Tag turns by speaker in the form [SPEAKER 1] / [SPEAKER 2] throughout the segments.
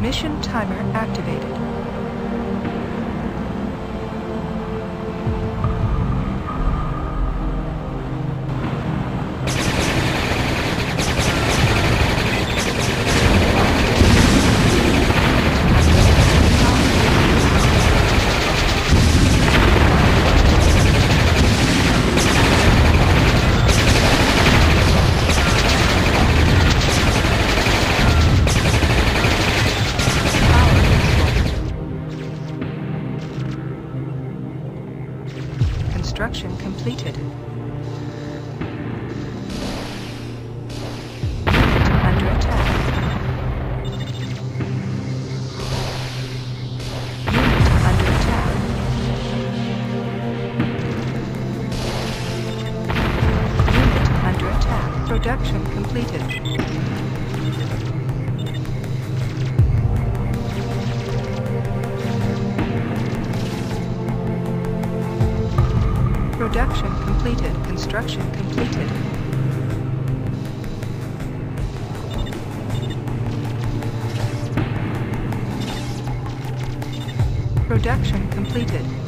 [SPEAKER 1] Mission timer activated. Production completed. Construction completed. Production completed.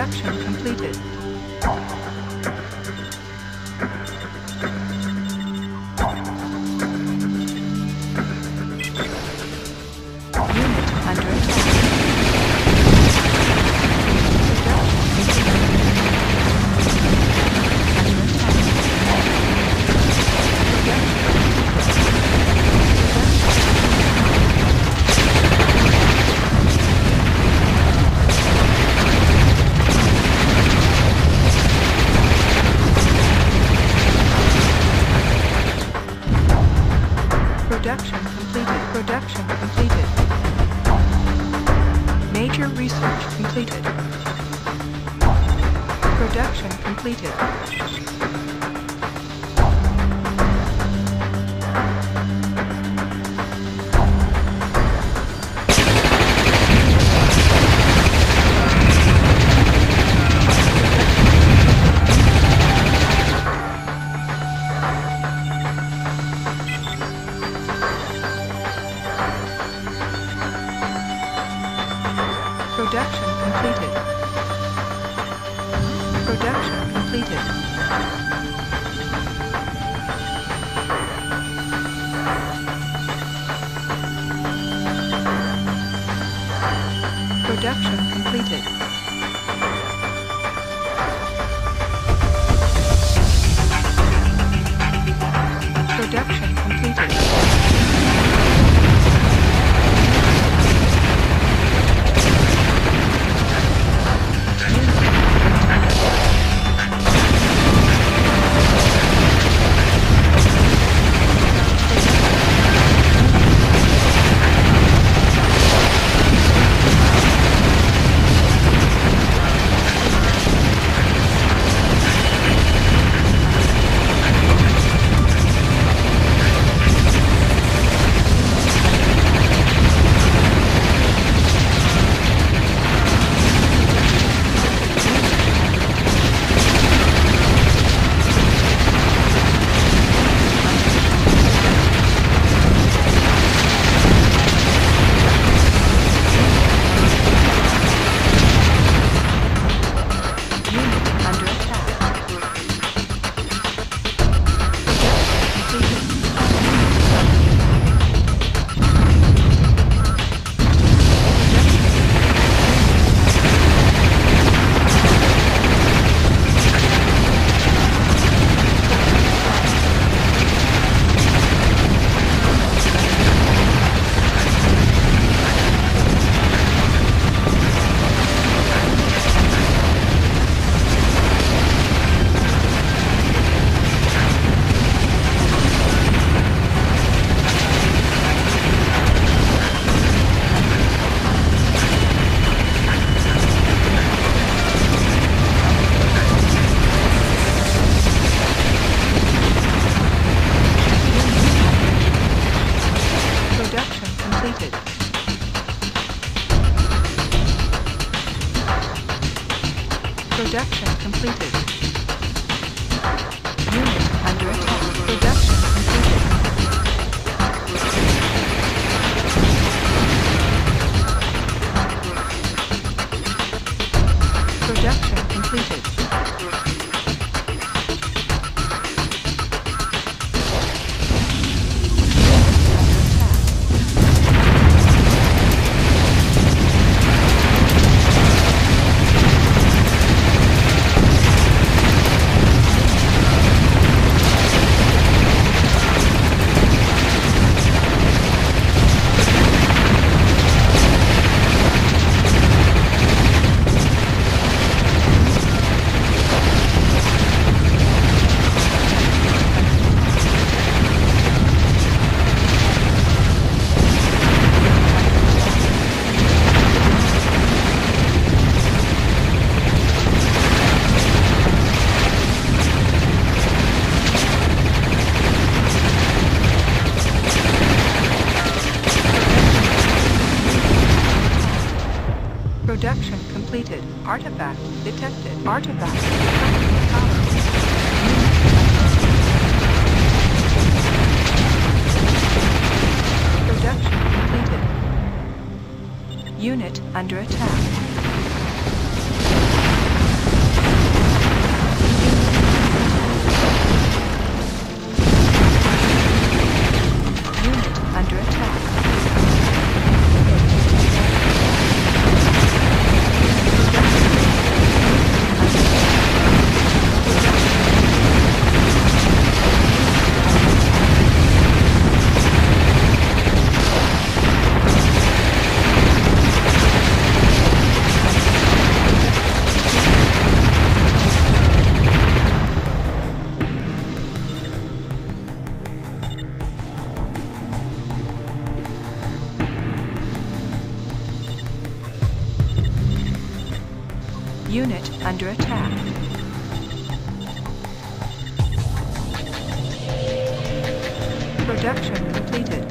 [SPEAKER 1] Production completed. Projection completed. Artifact detected. Artifact detected. Production completed. Unit under attack. Production completed.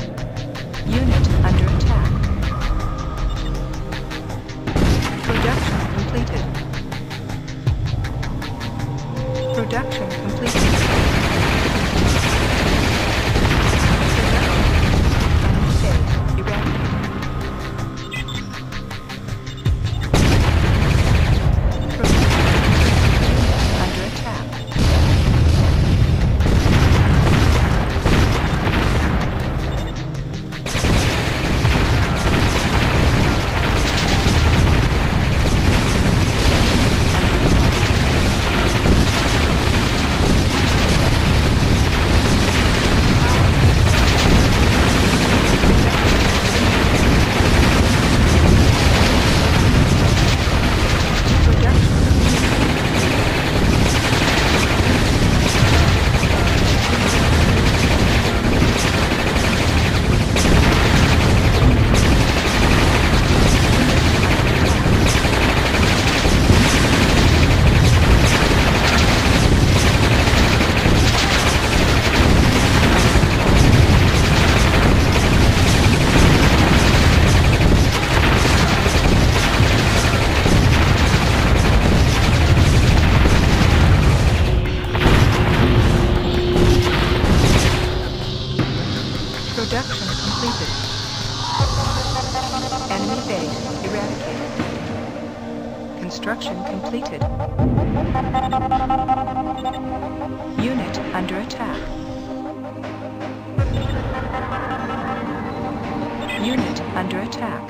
[SPEAKER 1] Unit under attack.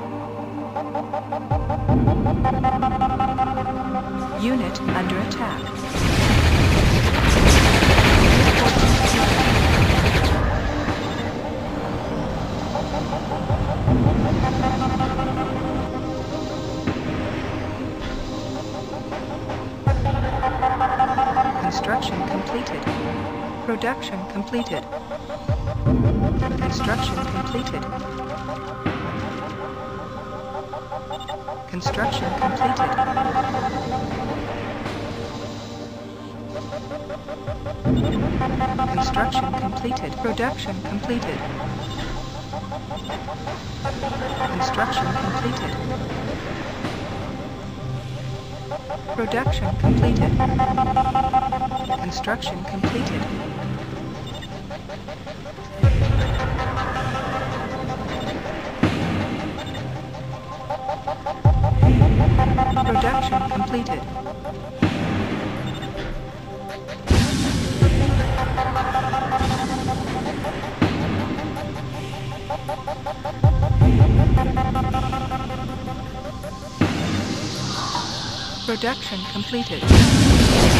[SPEAKER 1] Unit under attack. Construction completed. Production completed. Construction completed. Construction completed. Construction completed. Production completed. Construction completed. Production completed. Construction completed. Production completed. Production completed.